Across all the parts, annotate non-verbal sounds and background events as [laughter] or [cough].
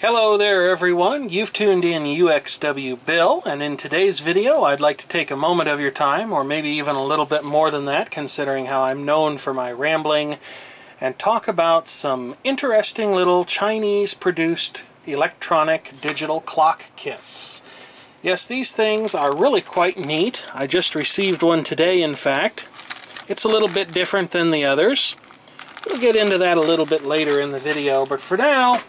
Hello there everyone, you've tuned in UXW Bill and in today's video I'd like to take a moment of your time or maybe even a little bit more than that considering how I'm known for my rambling and talk about some interesting little Chinese produced electronic digital clock kits. Yes, these things are really quite neat. I just received one today in fact. It's a little bit different than the others. We'll get into that a little bit later in the video, but for now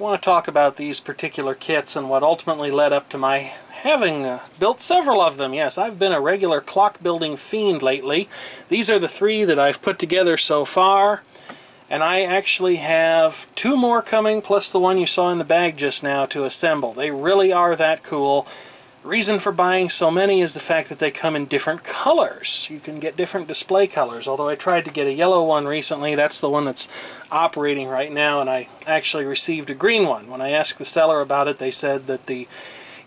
I want to talk about these particular kits and what ultimately led up to my having uh, built several of them. Yes, I've been a regular clock building fiend lately. These are the three that I've put together so far. And I actually have two more coming, plus the one you saw in the bag just now to assemble. They really are that cool. Reason for buying so many is the fact that they come in different colors. You can get different display colors, although I tried to get a yellow one recently. That's the one that's operating right now, and I actually received a green one. When I asked the seller about it, they said that the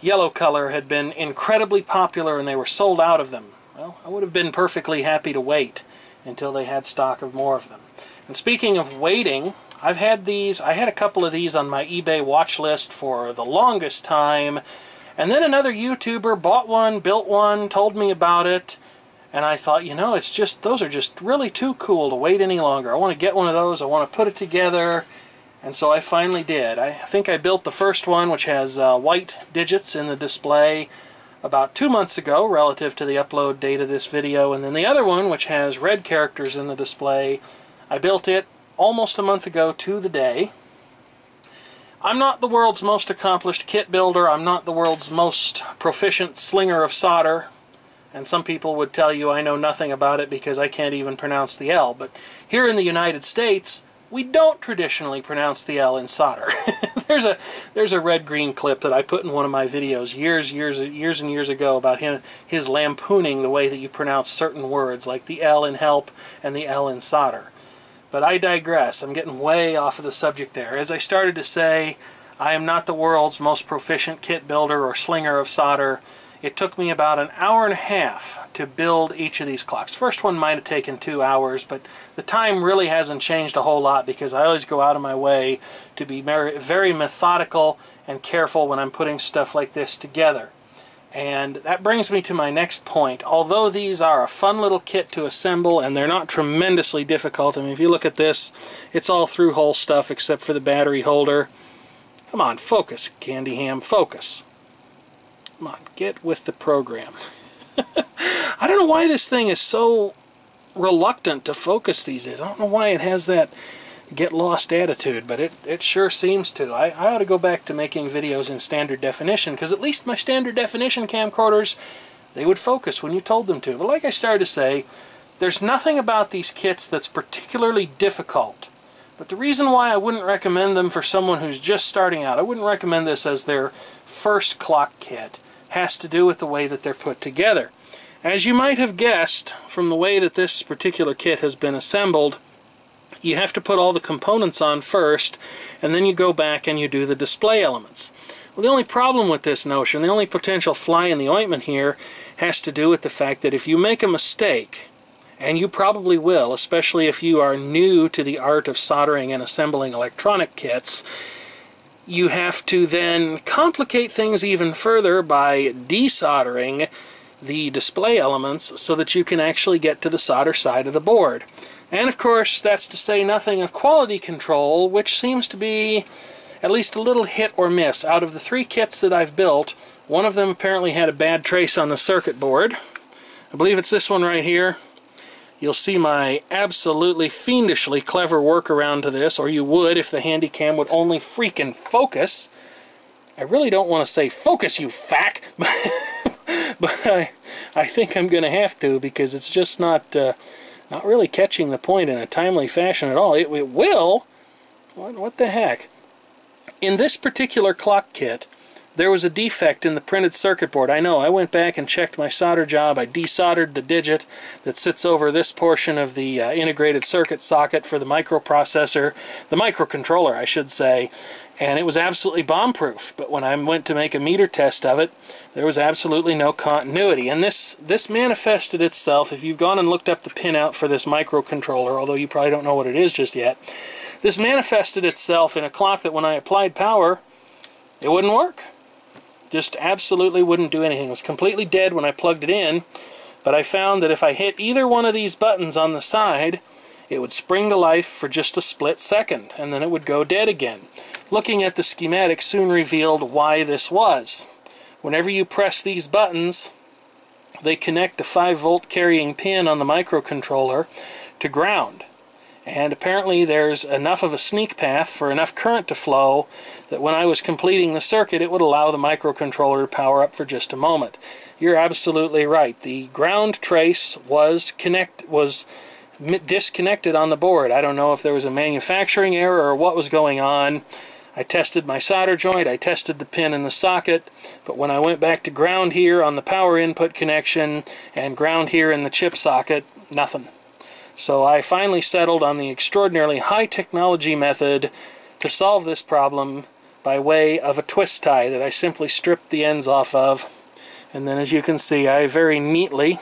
yellow color had been incredibly popular and they were sold out of them. Well, I would have been perfectly happy to wait until they had stock of more of them. And speaking of waiting, I've had these, I had a couple of these on my eBay watch list for the longest time, and then another YouTuber bought one, built one, told me about it, and I thought, you know, it's just, those are just really too cool to wait any longer. I want to get one of those, I want to put it together, and so I finally did. I think I built the first one, which has uh, white digits in the display, about two months ago relative to the upload date of this video, and then the other one, which has red characters in the display, I built it almost a month ago to the day. I'm not the world's most accomplished kit builder. I'm not the world's most proficient slinger of solder. And some people would tell you I know nothing about it because I can't even pronounce the L. But here in the United States, we don't traditionally pronounce the L in solder. [laughs] there's a there's a red green clip that I put in one of my videos years years years and years ago about him his lampooning the way that you pronounce certain words like the L in help and the L in solder. But I digress. I'm getting way off of the subject there. As I started to say, I am not the world's most proficient kit builder or slinger of solder. It took me about an hour and a half to build each of these clocks. First one might have taken two hours, but the time really hasn't changed a whole lot because I always go out of my way to be very methodical and careful when I'm putting stuff like this together. And that brings me to my next point. Although these are a fun little kit to assemble and they're not tremendously difficult, I mean, if you look at this, it's all through-hole stuff except for the battery holder. Come on, focus, Candy Ham, focus. Come on, get with the program. [laughs] I don't know why this thing is so reluctant to focus these days. I don't know why it has that get lost attitude, but it, it sure seems to. I, I ought to go back to making videos in standard definition, because at least my standard definition camcorders, they would focus when you told them to. But like I started to say, there's nothing about these kits that's particularly difficult. But the reason why I wouldn't recommend them for someone who's just starting out, I wouldn't recommend this as their first clock kit, has to do with the way that they're put together. As you might have guessed from the way that this particular kit has been assembled, you have to put all the components on first, and then you go back and you do the display elements. Well, the only problem with this notion, the only potential fly in the ointment here, has to do with the fact that if you make a mistake, and you probably will, especially if you are new to the art of soldering and assembling electronic kits, you have to then complicate things even further by desoldering the display elements so that you can actually get to the solder side of the board. And of course, that's to say nothing of quality control, which seems to be at least a little hit or miss. Out of the three kits that I've built, one of them apparently had a bad trace on the circuit board. I believe it's this one right here. You'll see my absolutely fiendishly clever workaround to this, or you would if the Handycam would only freaking focus. I really don't want to say focus, you fack, [laughs] but I, I think I'm going to have to because it's just not... Uh, not really catching the point in a timely fashion at all. It, it will. What, what the heck? In this particular clock kit, there was a defect in the printed circuit board. I know, I went back and checked my solder job. I desoldered the digit that sits over this portion of the uh, integrated circuit socket for the microprocessor, the microcontroller, I should say, and it was absolutely bomb-proof. But when I went to make a meter test of it, there was absolutely no continuity. And this, this manifested itself, if you've gone and looked up the pinout for this microcontroller, although you probably don't know what it is just yet, This manifested itself in a clock that when I applied power, it wouldn't work. Just absolutely wouldn't do anything. It was completely dead when I plugged it in, but I found that if I hit either one of these buttons on the side, it would spring to life for just a split second, and then it would go dead again. Looking at the schematic soon revealed why this was. Whenever you press these buttons, they connect a 5 volt carrying pin on the microcontroller to ground. And apparently there's enough of a sneak path for enough current to flow that when I was completing the circuit it would allow the microcontroller to power up for just a moment. You're absolutely right. The ground trace was connect was disconnected on the board. I don't know if there was a manufacturing error or what was going on. I tested my solder joint, I tested the pin in the socket, but when I went back to ground here on the power input connection and ground here in the chip socket, nothing. So I finally settled on the extraordinarily high technology method to solve this problem by way of a twist tie that I simply stripped the ends off of. And then as you can see, I very neatly,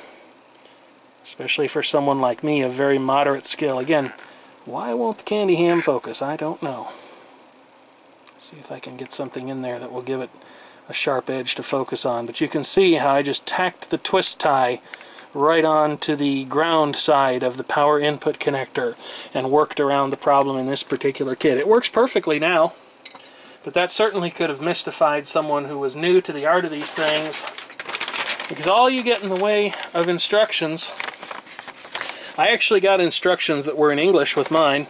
especially for someone like me of very moderate skill, again, why won't the candy ham focus? I don't know. See if I can get something in there that will give it a sharp edge to focus on. But you can see how I just tacked the twist tie right on to the ground side of the power input connector and worked around the problem in this particular kit. It works perfectly now, but that certainly could have mystified someone who was new to the art of these things because all you get in the way of instructions I actually got instructions that were in English with mine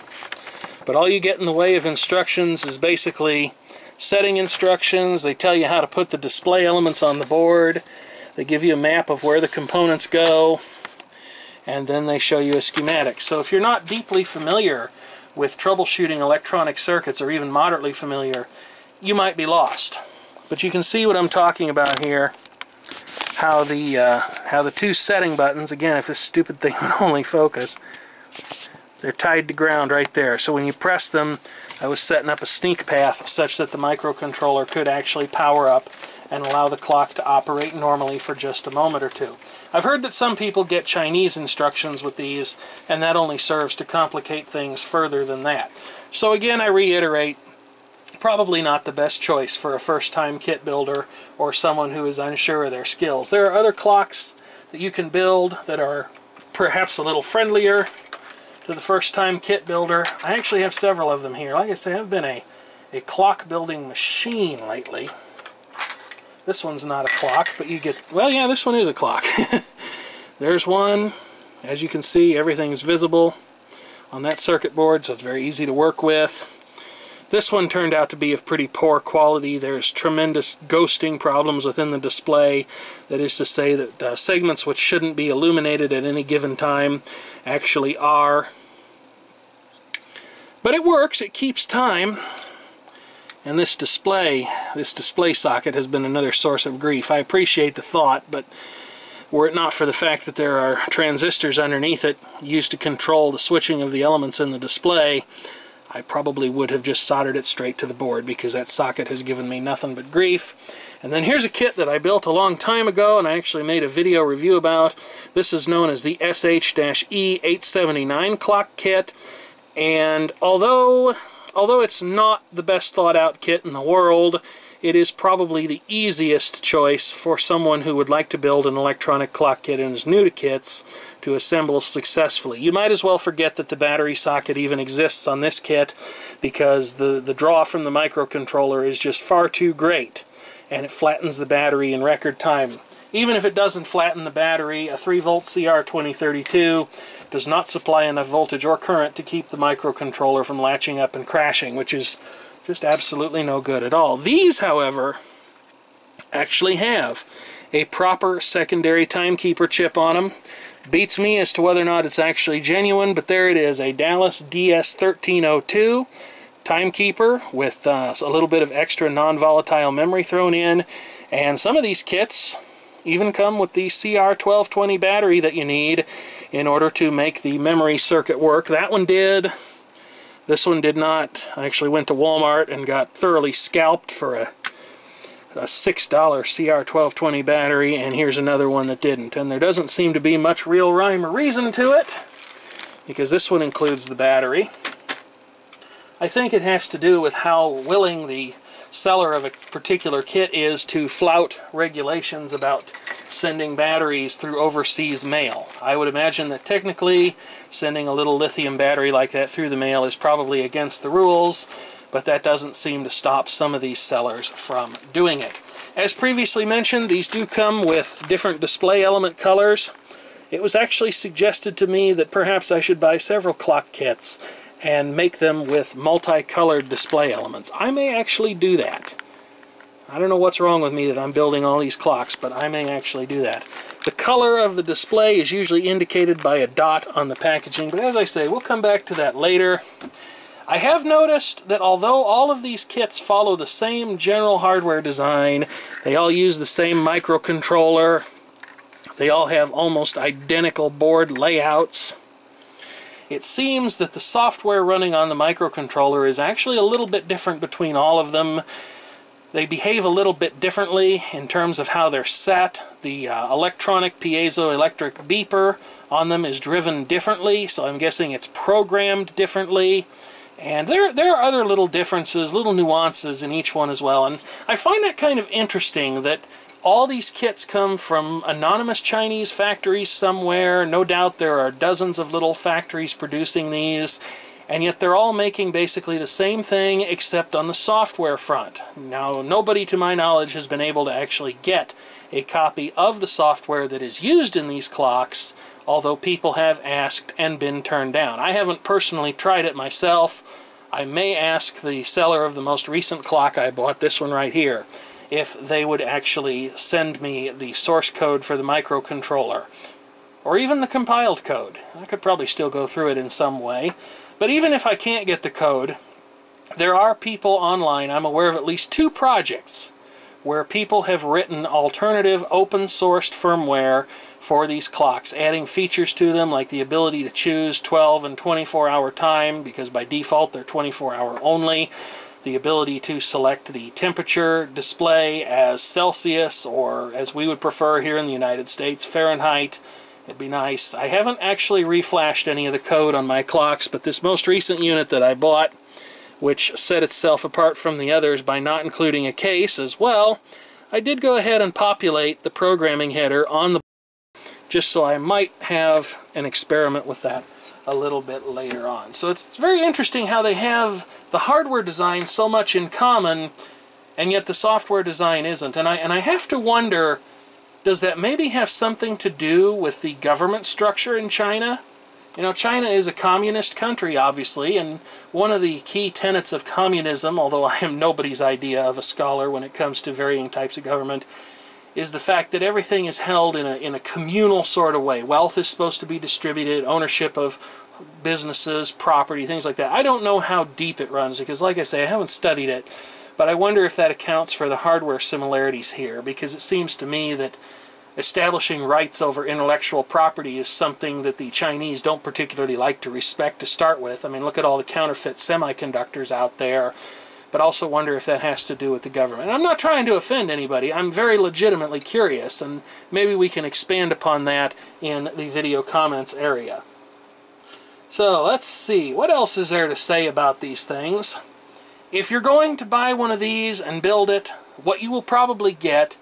but all you get in the way of instructions is basically setting instructions. They tell you how to put the display elements on the board. They give you a map of where the components go. And then they show you a schematic. So if you're not deeply familiar with troubleshooting electronic circuits or even moderately familiar, you might be lost. But you can see what I'm talking about here. How the uh, how the two setting buttons, again, if this stupid thing would [laughs] only focus, they're tied to ground right there. So when you press them, I was setting up a sneak path such that the microcontroller could actually power up and allow the clock to operate normally for just a moment or two. I've heard that some people get Chinese instructions with these, and that only serves to complicate things further than that. So again, I reiterate, probably not the best choice for a first-time kit builder or someone who is unsure of their skills. There are other clocks that you can build that are perhaps a little friendlier to the first time kit builder. I actually have several of them here. Like I say, I've been a, a clock building machine lately. This one's not a clock, but you get, well yeah, this one is a clock. [laughs] There's one. As you can see, everything is visible on that circuit board, so it's very easy to work with. This one turned out to be of pretty poor quality. There's tremendous ghosting problems within the display. That is to say that uh, segments which shouldn't be illuminated at any given time actually are. But it works, it keeps time. And this display, this display socket has been another source of grief. I appreciate the thought, but were it not for the fact that there are transistors underneath it used to control the switching of the elements in the display, I probably would have just soldered it straight to the board because that socket has given me nothing but grief. And then here's a kit that I built a long time ago and I actually made a video review about. This is known as the SH-E879 clock kit. And although, although it's not the best thought out kit in the world, it is probably the easiest choice for someone who would like to build an electronic clock kit and is new to kits to assemble successfully. You might as well forget that the battery socket even exists on this kit because the, the draw from the microcontroller is just far too great and it flattens the battery in record time. Even if it doesn't flatten the battery, a 3 volt CR2032 does not supply enough voltage or current to keep the microcontroller from latching up and crashing, which is just absolutely no good at all. These, however, actually have a proper secondary timekeeper chip on them. Beats me as to whether or not it's actually genuine, but there it is, a Dallas DS1302 timekeeper with uh, a little bit of extra non-volatile memory thrown in. And some of these kits even come with the CR1220 battery that you need in order to make the memory circuit work. That one did. This one did not. I actually went to Walmart and got thoroughly scalped for a, a $6 CR1220 battery, and here's another one that didn't. And there doesn't seem to be much real rhyme or reason to it, because this one includes the battery. I think it has to do with how willing the seller of a particular kit is to flout regulations about sending batteries through overseas mail. I would imagine that technically sending a little lithium battery like that through the mail is probably against the rules, but that doesn't seem to stop some of these sellers from doing it. As previously mentioned, these do come with different display element colors. It was actually suggested to me that perhaps I should buy several clock kits and make them with multicolored display elements. I may actually do that. I don't know what's wrong with me that I'm building all these clocks, but I may actually do that. The color of the display is usually indicated by a dot on the packaging, but as I say, we'll come back to that later. I have noticed that although all of these kits follow the same general hardware design, they all use the same microcontroller, they all have almost identical board layouts, it seems that the software running on the microcontroller is actually a little bit different between all of them. They behave a little bit differently in terms of how they're set. The uh, electronic piezoelectric beeper on them is driven differently, so I'm guessing it's programmed differently. And there, there are other little differences, little nuances in each one as well. And I find that kind of interesting that all these kits come from anonymous Chinese factories somewhere. No doubt there are dozens of little factories producing these, and yet they're all making basically the same thing except on the software front. Now, nobody to my knowledge has been able to actually get a copy of the software that is used in these clocks, although people have asked and been turned down. I haven't personally tried it myself. I may ask the seller of the most recent clock I bought, this one right here, if they would actually send me the source code for the microcontroller. Or even the compiled code. I could probably still go through it in some way. But even if I can't get the code, there are people online, I'm aware of at least two projects, where people have written alternative open sourced firmware for these clocks, adding features to them like the ability to choose 12 and 24 hour time, because by default they're 24 hour only the ability to select the temperature display as Celsius or as we would prefer here in the United States, Fahrenheit. It'd be nice. I haven't actually reflashed any of the code on my clocks, but this most recent unit that I bought, which set itself apart from the others by not including a case as well, I did go ahead and populate the programming header on the just so I might have an experiment with that a little bit later on. So it's, very interesting how they have the hardware design so much in common and yet the software design isn't. And I, and I have to wonder, does that maybe have something to do with the government structure in China? You know, China is a communist country, obviously, and one of the key tenets of communism, although I am nobody's idea of a scholar when it comes to varying types of government, is the fact that everything is held in a, in a communal sort of way. Wealth is supposed to be distributed, ownership of businesses, property, things like that. I don't know how deep it runs because, like I say, I haven't studied it, but I wonder if that accounts for the hardware similarities here because it seems to me that establishing rights over intellectual property is something that the Chinese don't particularly like to respect to start with. I mean, look at all the counterfeit semiconductors out there but also wonder if that has to do with the government. I'm not trying to offend anybody. I'm very legitimately curious, and maybe we can expand upon that in the video comments area. So let's see, what else is there to say about these things? If you're going to buy one of these and build it, what you will probably get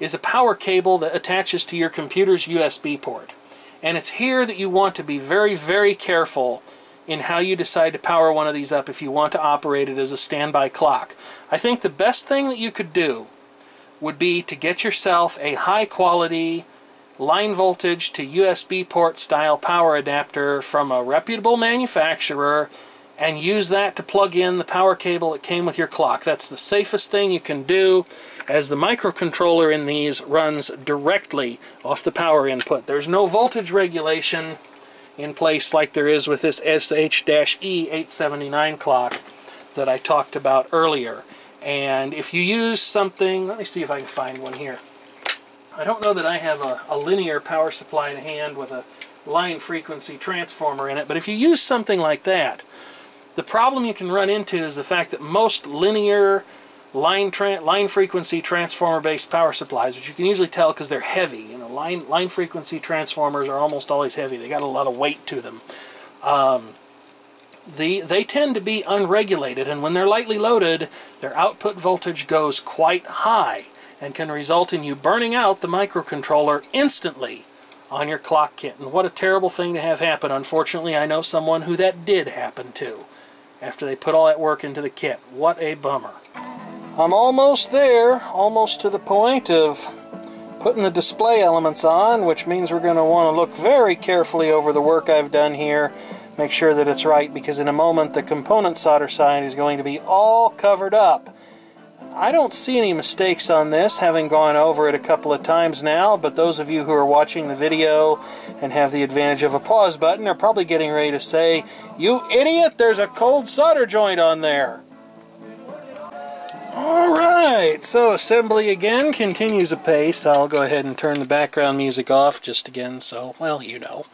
is a power cable that attaches to your computer's USB port. And it's here that you want to be very, very careful in how you decide to power one of these up if you want to operate it as a standby clock. I think the best thing that you could do would be to get yourself a high quality line voltage to USB port style power adapter from a reputable manufacturer and use that to plug in the power cable that came with your clock. That's the safest thing you can do as the microcontroller in these runs directly off the power input. There's no voltage regulation in place like there is with this SH-E879 clock that I talked about earlier. And if you use something, let me see if I can find one here. I don't know that I have a, a linear power supply in hand with a line frequency transformer in it, but if you use something like that, the problem you can run into is the fact that most linear line line frequency transformer based power supplies, which you can usually tell because they're heavy. You know, line line frequency transformers are almost always heavy. They got a lot of weight to them. Um, the, they tend to be unregulated, and when they're lightly loaded, their output voltage goes quite high and can result in you burning out the microcontroller instantly on your clock kit. And what a terrible thing to have happen. Unfortunately, I know someone who that did happen to after they put all that work into the kit. What a bummer. I'm almost there, almost to the point of putting the display elements on, which means we're going to want to look very carefully over the work I've done here, make sure that it's right, because in a moment the component solder side is going to be all covered up. I don't see any mistakes on this, having gone over it a couple of times now, but those of you who are watching the video and have the advantage of a pause button are probably getting ready to say, You idiot, there's a cold solder joint on there. Alright, so assembly again continues apace. I'll go ahead and turn the background music off just again so, well, you know.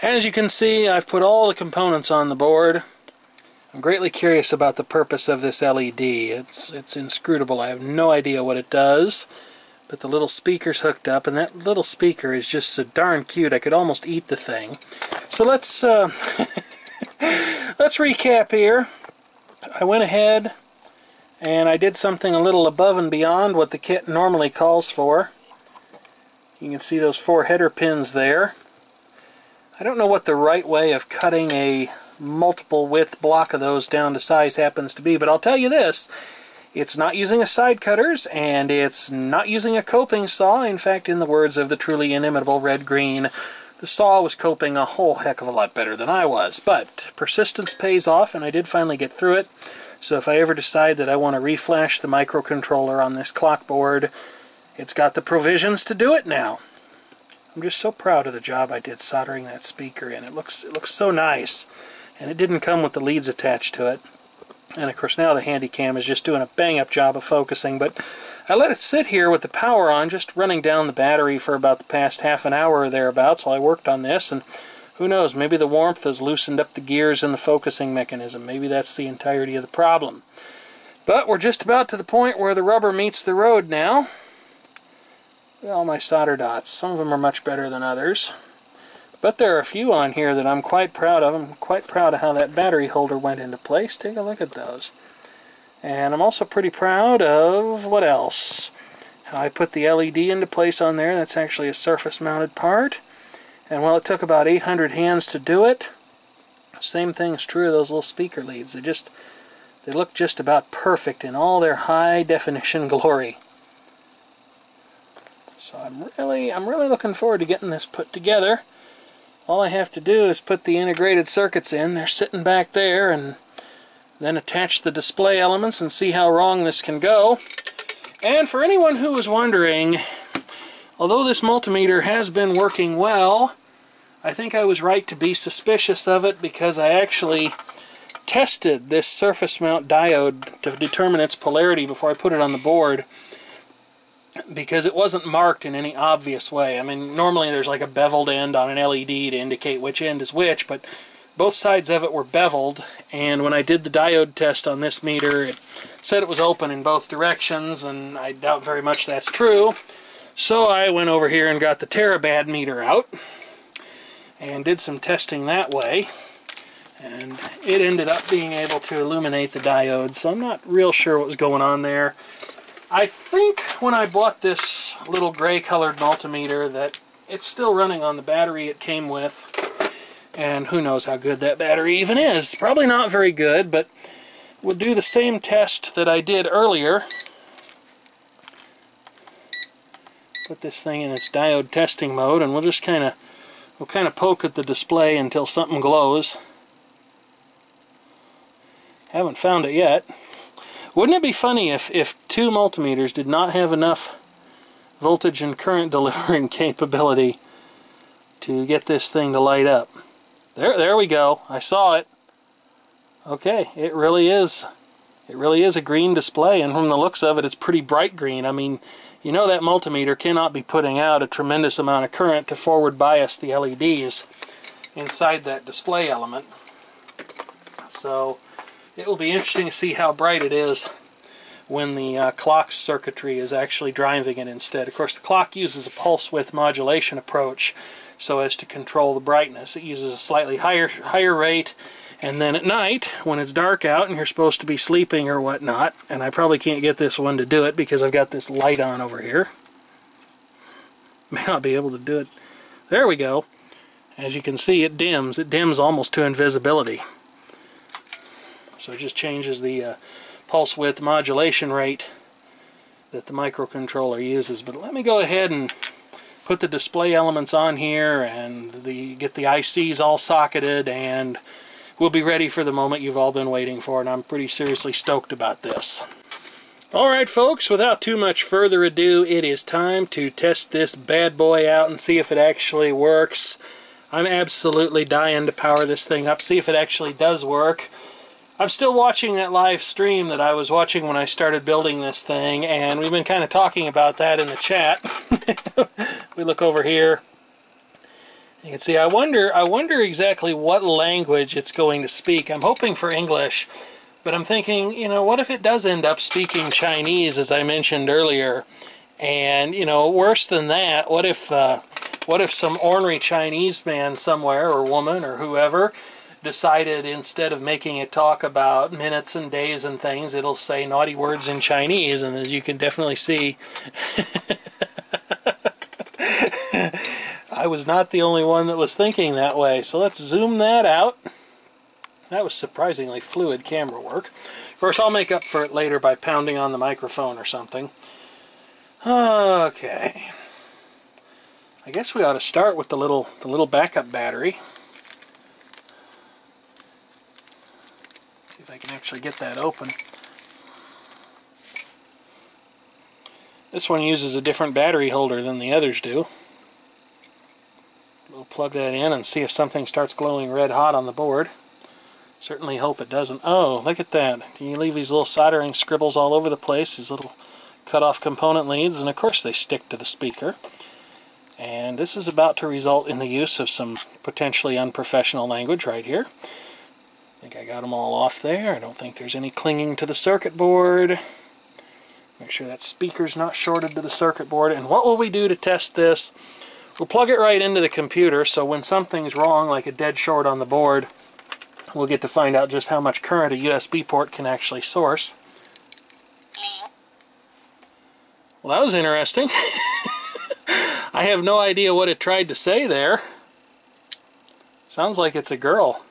As you can see, I've put all the components on the board. I'm greatly curious about the purpose of this LED. It's, it's inscrutable. I have no idea what it does. But the little speaker's hooked up, and that little speaker is just so darn cute. I could almost eat the thing. So let's uh, [laughs] let's recap here. I went ahead and I did something a little above and beyond what the kit normally calls for. You can see those four header pins there. I don't know what the right way of cutting a multiple width block of those down to size happens to be, but I'll tell you this, it's not using a side cutters and it's not using a coping saw. In fact, in the words of the truly inimitable Red Green, the saw was coping a whole heck of a lot better than I was. But persistence pays off and I did finally get through it. So if I ever decide that I want to reflash the microcontroller on this clock board, it's got the provisions to do it now. I'm just so proud of the job I did soldering that speaker in. It looks it looks so nice and it didn't come with the leads attached to it. And of course now the Handycam is just doing a bang-up job of focusing, but I let it sit here with the power on, just running down the battery for about the past half an hour or thereabouts while I worked on this, and who knows, maybe the warmth has loosened up the gears in the focusing mechanism. Maybe that's the entirety of the problem. But we're just about to the point where the rubber meets the road now. all my solder dots. Some of them are much better than others. But there are a few on here that I'm quite proud of. I'm quite proud of how that battery holder went into place. Take a look at those. And I'm also pretty proud of, what else? How I put the LED into place on there. That's actually a surface mounted part. And while it took about 800 hands to do it, same thing's true of those little speaker leads. They just, they look just about perfect in all their high definition [laughs] glory. So I'm really, I'm really looking forward to getting this put together all I have to do is put the integrated circuits in. They're sitting back there and then attach the display elements and see how wrong this can go. And for anyone who was wondering, although this multimeter has been working well, I think I was right to be suspicious of it because I actually tested this surface mount diode to determine its polarity before I put it on the board because it wasn't marked in any obvious way. I mean, normally there's like a beveled end on an LED to indicate which end is which, but both sides of it were beveled, and when I did the diode test on this meter, it said it was open in both directions, and I doubt very much that's true. So I went over here and got the Terabad meter out, and did some testing that way, and it ended up being able to illuminate the diode, so I'm not real sure what was going on there. I think when I bought this little gray colored multimeter that it's still running on the battery it came with. And who knows how good that battery even is. Probably not very good, but we'll do the same test that I did earlier. Put this thing in its diode testing mode and we'll just kind of we'll kind of poke at the display until something glows. Haven't found it yet. Wouldn't it be funny if, if two multimeters did not have enough voltage and current [laughs] delivering capability to get this thing to light up? There, there we go. I saw it. Okay, it really is. It really is a green display, and from the looks of it, it's pretty bright green. I mean, you know that multimeter cannot be putting out a tremendous amount of current to forward bias the LEDs inside that display element. So, it will be interesting to see how bright it is when the uh, clock circuitry is actually driving it instead. Of course, the clock uses a pulse width modulation approach so as to control the brightness. It uses a slightly higher higher rate And then at night, when it's dark out and you're supposed to be sleeping or whatnot, and I probably can't get this one to do it because I've got this light on over here. [laughs] May not be able to do it. There we go. As you can see, it dims. It dims almost to invisibility. So it just changes the uh, pulse width modulation rate that the microcontroller uses. But let me go ahead and put the display elements on here and the get the ICs all socketed and we'll be ready for the moment you've all been waiting for and I'm pretty seriously stoked about this. Alright folks, without too much further ado, it is time to test this bad boy out and see if it actually works. I'm absolutely dying to power this thing up, see if it actually does work. I'm still watching that live stream that I was watching when I started building this thing, and we've been kind of talking about that in the chat. [laughs] we look over here. You can see, I wonder, I wonder exactly what language it's going to speak. I'm hoping for English, but I'm thinking, you know, what if it does end up speaking Chinese, as I mentioned earlier? And, you know, worse than that, what if, uh, what if some ornery Chinese man somewhere, or woman, or whoever, decided instead of making it talk about minutes and days and things, it'll say naughty words in Chinese. And as you can definitely see, [laughs] I was not the only one that was thinking that way. So let's zoom that out. That was surprisingly fluid camera work. Of course, I'll make up for it later by pounding on the microphone or something. Okay. I guess we ought to start with the little the little backup battery. See if I can actually get that open. This one uses a different battery holder than the others do. We'll plug that in and see if something starts glowing red hot on the board. Certainly hope it doesn't. Oh, look at that. You leave these little soldering scribbles all over the place, these little cut-off component leads, and of course they stick to the speaker. And this is about to result in the use of some potentially unprofessional language right here. I think I got them all off there. I don't think there's any clinging to the circuit board. Make sure that speaker's not shorted to the circuit board. And what will we do to test this? We'll plug it right into the computer so when something's wrong, like a dead short on the board, we'll get to find out just how much current a USB port can actually source. Well, that was interesting. [laughs] I have no idea what it tried to say there. Sounds like it's a girl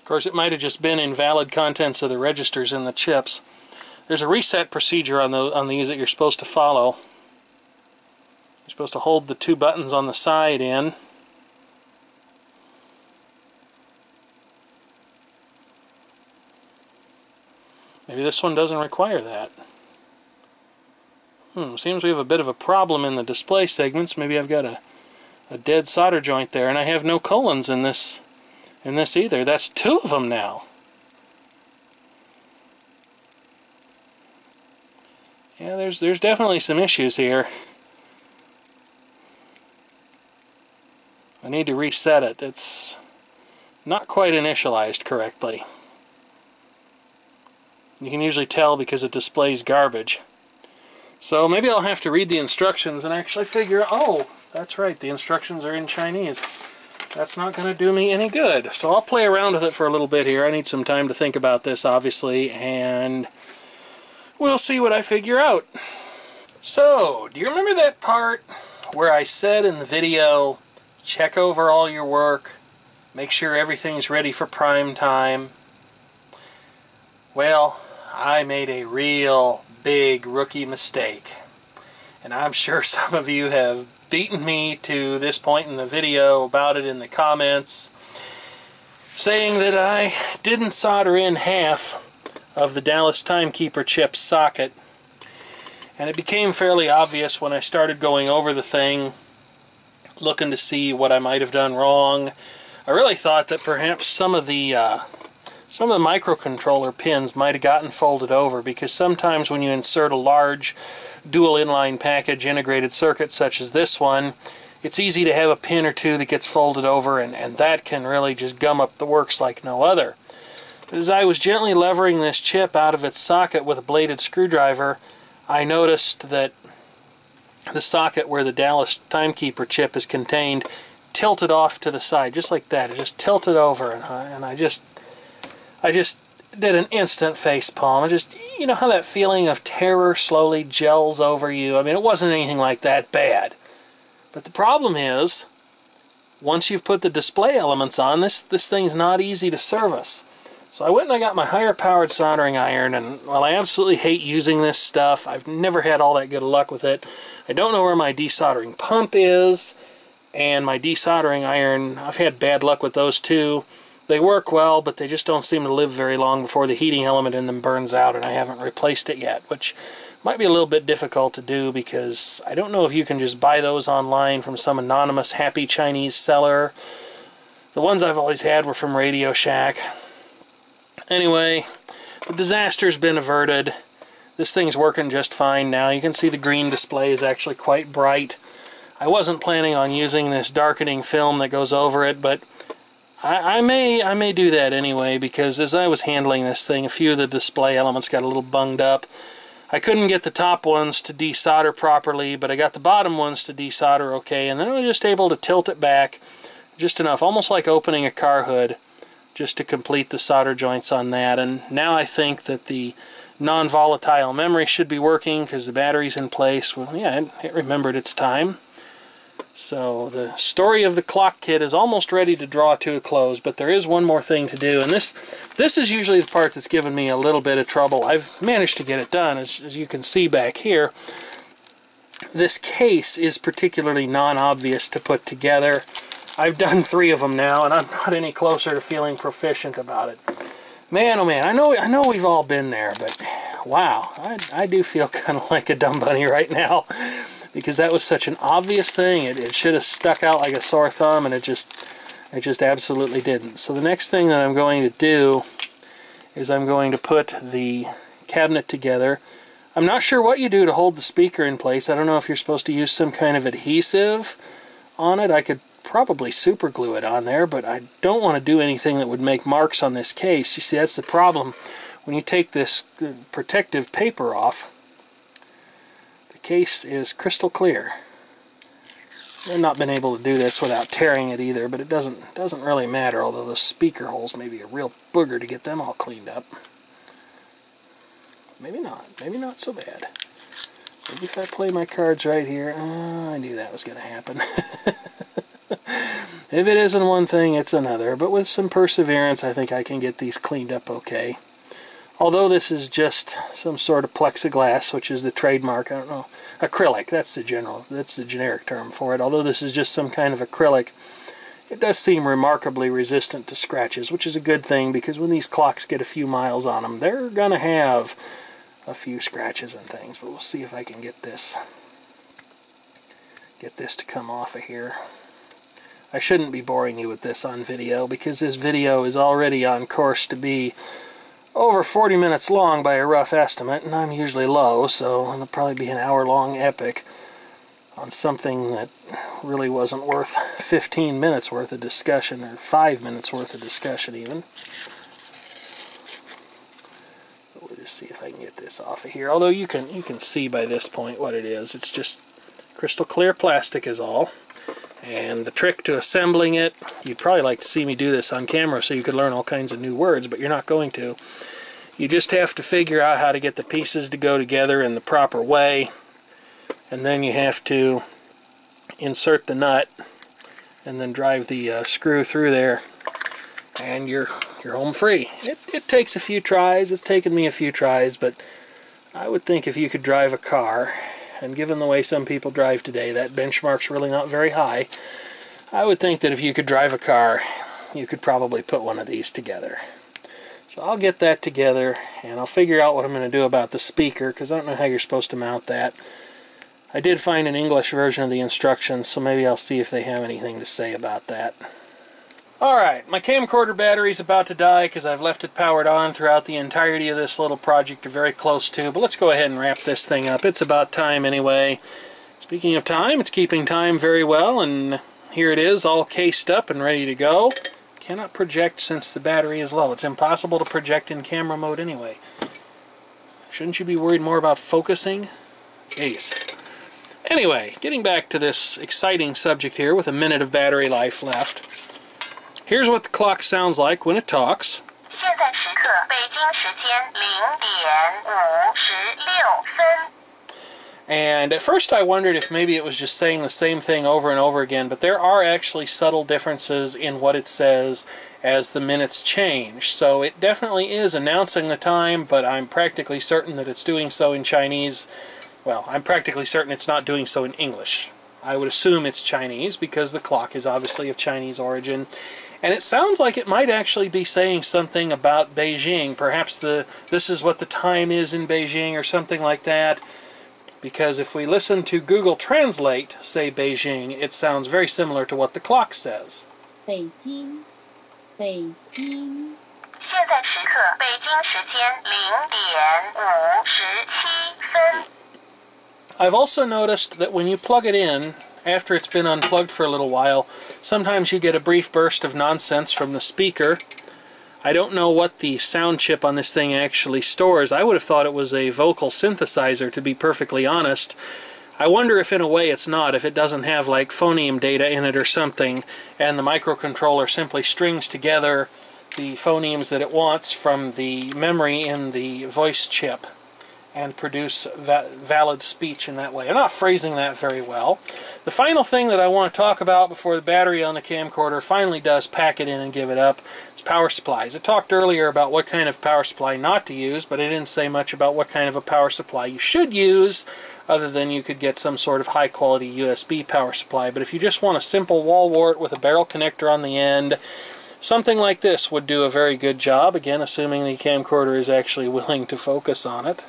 Of course, it might have just been invalid contents of the registers in the chips. There's a reset procedure on, the, on these that you're supposed to follow. Supposed to hold the two buttons on the side in. Maybe this one doesn't require that. Hmm, seems we have a bit of a problem in the display segments. Maybe I've got a, a dead solder joint there, and I have no colons in this in this either. That's two of them now. Yeah, there's there's definitely some issues here. I need to reset it. It's not quite initialized correctly. You can usually tell because it displays garbage. So maybe I'll have to read the instructions and actually figure, oh, that's right, the instructions are in Chinese that's not going to do me any good. So I'll play around with it for a little bit here. I need some time to think about this, obviously, and we'll see what I figure out. So, do you remember that part where I said in the video, check over all your work, make sure everything's ready for prime time? Well, I made a real big rookie mistake. And I'm sure [laughs] some of you have beaten me to this point in the video about it in the comments, saying that I didn't solder in half of the Dallas Timekeeper chip socket. And it became fairly obvious when I started going over the thing, looking to see what I might have done wrong. I really thought that perhaps some of the uh, some of the microcontroller pins might have gotten folded over because sometimes when you insert a large dual inline package integrated circuit such as this one, it's easy to have a pin or two that gets folded over and, and that can really just gum up the works like no other. As I was gently levering this chip out of its socket with a bladed screwdriver, I noticed that the socket where the Dallas Timekeeper chip is contained tilted off to the side, just like that. It just tilted over, and I, and I just, I just did an instant face palm. I just, you know how that feeling of terror slowly gels over you? I mean, it wasn't anything like that bad. But the problem is, once you've put the display elements on, this, this thing's not easy to service. So I went and I got my higher powered soldering iron, and while I absolutely hate using this stuff, I've never had all that good luck with it. I don't know where my desoldering pump is, and my desoldering iron, I've had bad luck with those too. They work well, but they just don't seem to live very long before the heating element in them burns out, and I haven't replaced it yet, which might be a little bit difficult to do because I don't know if you can just buy those online from some anonymous happy Chinese seller. The ones I've always had were from Radio Shack. Anyway, the disaster's been averted. This thing's working just fine now. You can see the green display is actually quite bright. I wasn't planning on using this darkening film that goes over it, but I, I, may I may do that anyway because as I was handling this thing, a few of the display elements got a little bunged up. I couldn't get the top ones to desolder properly, but I got the bottom ones to desolder okay, and then I was just able to tilt it back just enough, almost like opening a car hood, just to complete the solder joints on that. And now I think that the non-volatile memory should be working because the battery's in place. Well, yeah, it, it remembered its time. So the story of the clock kit is almost ready to draw to a close, but there is one more thing to do, and this this is usually the part that's given me a little bit of trouble. I've managed to get it done, as, as you can see back here. This case is particularly non-obvious to put together. I've done three of them now, and I'm not any closer to feeling proficient about it. Man, oh man, I know I know we've all been there, but wow, I, I do feel [laughs] kind of like a dumb bunny right now because that was such an obvious thing. It, it should have stuck out like a sore thumb, and it just it just absolutely didn't. So the next thing that I'm going to do is I'm going to put the cabinet together. I'm not sure what you do to hold the speaker in place. I don't know if you're supposed to use some kind of adhesive on it. I could probably super glue it on there, but I don't want to do anything that would make marks on this case. You see, that's the problem. When you take this uh, protective paper off, the case is crystal clear. I've not been able to do this without tearing it either, but it doesn't doesn't really matter, although the speaker holes may be a real booger to get them all cleaned up. Maybe not. Maybe not so bad. Maybe if I play my cards right here, uh, I knew that was going to happen. [laughs] if it isn't one thing, it's another. But with some perseverance, I think I can get these cleaned up okay. Although this is just some sort of plexiglass, which is the trademark, I don't know, acrylic, that's the general, that's the generic term for it. Although this is just some kind of acrylic, it does seem remarkably resistant to scratches, which is a good thing because when these clocks get a few miles on them, they're going to have a few scratches and things. But we'll see if I can get this get this to come off of here. I shouldn't be boring you with this on video because this video is already on course to be over 40 minutes long by a rough estimate, and I'm usually low, so it'll probably be an hour-long epic on something that really wasn't worth 15 minutes worth of discussion, or 5 minutes worth of discussion even. We'll just see if I can get this off of here. Although you can you can see by this point what it is. It's just crystal clear plastic is all. And the trick to assembling it, you'd probably like to see me do this on camera so you could learn all kinds of new words, but you're not going to. You just have to figure out how to get the pieces to go together in the proper way. And then you have to insert the nut and then drive the uh, screw through there and you're you're home free. It, it takes a few tries. It's taken me a few tries, but I would think if you could drive a car and given the way some people drive today, that benchmark's really not very high. I would think that if you could drive a car, you could probably put one of these together. So I'll get that together, and I'll figure out what I'm going to do about the speaker, because I don't know how you're supposed to mount that. I did find an English version of the instructions, so maybe I'll see if they have anything to say about that. Alright, my camcorder battery's about to die because I've left it powered on throughout the entirety of this little project, or very close to, but let's go ahead and wrap this thing up. It's about time anyway. Speaking of time, it's keeping time very well, and here it is, all cased up and ready to go. Cannot project since the battery is low. It's impossible to project in camera mode anyway. Shouldn't you be worried more about focusing? Jeez. Anyway, getting back to this exciting subject here with a minute of battery life left. Here's what the clock sounds like when it talks. And at first I wondered if maybe it was just saying the same thing over and over again, but there are actually subtle differences in what it says as the minutes change. So it definitely is announcing the time, but I'm practically certain that it's doing so in Chinese. Well, I'm practically certain it's not doing so in English. I would assume it's Chinese because the clock is obviously of Chinese origin. And it sounds like it might actually be saying something about Beijing. Perhaps the this is what the time is in Beijing or something like that. Because if we listen to Google Translate say Beijing, it sounds very similar to what the clock says. Beijing. 北京。现在时刻，北京时间零点五十七分。I've also noticed that when you plug it in, after it's been unplugged for a little while, sometimes you get a brief burst of nonsense from the speaker. I don't know what the sound chip on this thing actually stores. I would have thought it was a vocal synthesizer, to be perfectly honest. I wonder if in a way it's not, if it doesn't have like phoneme data in it or something, and the microcontroller simply strings together the phonemes that it wants from the memory in the voice chip and produce va valid speech in that way. I'm not phrasing that very well. The final thing that I want to talk about before the battery on the camcorder finally does pack it in and give it up is power supplies. I talked earlier about what kind of power supply not to use, but I didn't say much about what kind of a power supply you should use other than you could get some sort of high quality USB power supply. But if you just want a simple wall wart with a barrel connector on the end, something like this would do a very good job, again assuming the camcorder is actually willing to focus on it.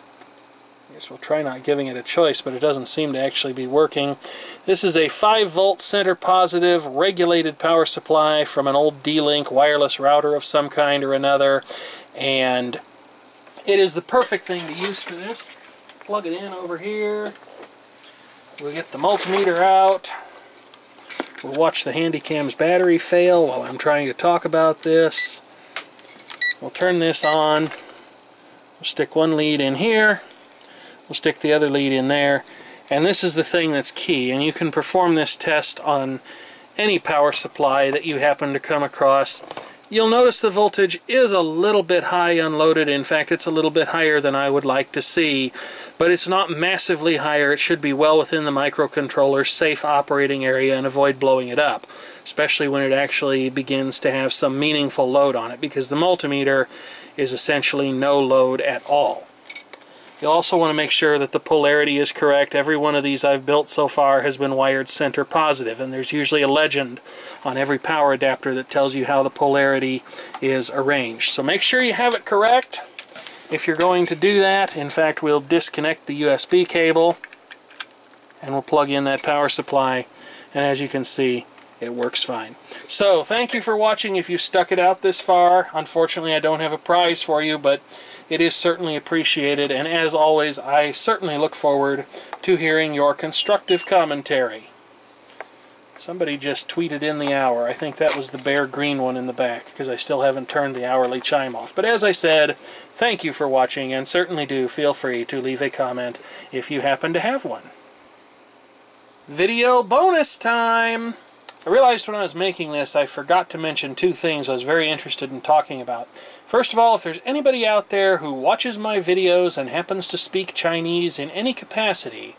I guess we'll try not giving it a choice, but it doesn't seem to actually be working. This is a 5 volt center positive regulated power supply from an old D-Link wireless router of some kind or another, and it is the perfect thing to use for this plug it in over here. We'll get the multimeter out. We'll watch the Handycam's battery fail while I'm trying to talk about this. We'll turn this on. We'll stick one lead in here. We'll stick the other lead in there. And this is the thing that's key. And you can perform this test on any power supply that you happen to come across. You'll notice the voltage is a little bit high unloaded. In fact, it's a little bit higher than I would like to see, but it's not massively higher. It should be well within the microcontroller's safe operating area and avoid blowing it up, especially when it actually begins to have some meaningful load on it, because the multimeter is essentially no load at all. You also want to make sure that the polarity is correct. Every one of these I've built so far has been wired center positive, and there's usually a legend on every power adapter that tells you how the polarity is arranged. So make sure you have it correct. If you're going to do that, in fact, we'll disconnect the USB cable and we'll plug in that power supply, and as you can see, it works fine. So, thank you for watching if you stuck it out this far. Unfortunately, I don't have a prize for you, but it is certainly appreciated, and as always, I certainly look forward to hearing your constructive commentary. Somebody just tweeted in the hour. I think that was the bare Green one in the back, because I still haven't turned the hourly chime off. But as I said, thank you for watching, and certainly do feel free to leave a comment if you happen to have one. Video bonus time! I realized when I was making this I forgot to mention two things I was very interested in talking about. First of all, if there's anybody out there who watches my videos and happens to speak Chinese in any capacity,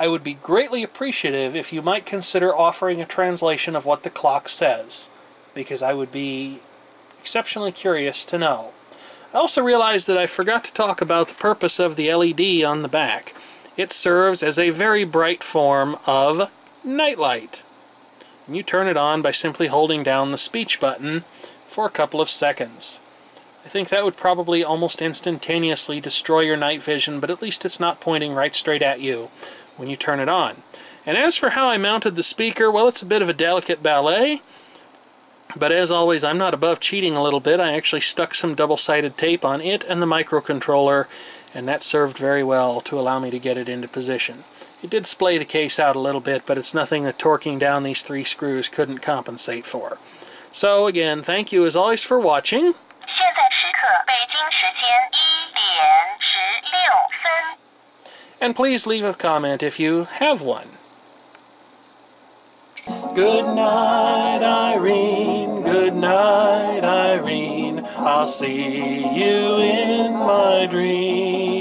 I would be greatly appreciative if you might consider offering a translation of what the clock says, because I would be exceptionally curious to know. I also realized that I forgot to talk about the purpose of the LED on the back. It serves as a very bright form of nightlight. You turn it on by simply holding down the speech button for a couple of seconds. I think that would probably almost instantaneously destroy your night vision, but at least it's not pointing right straight at you when you turn it on. And as for how I mounted the speaker, well, it's a bit of a delicate ballet. But as always, I'm not above cheating a little bit. I actually stuck some double-sided tape on it and the microcontroller, and that served very well to allow me to get it into position. It did splay the case out a little bit, but it's nothing that torquing down these three screws couldn't compensate for. So again, thank you as always for watching. And please leave a comment if you have one. Good night, Irene. Good night, Irene. I'll see you in my dreams.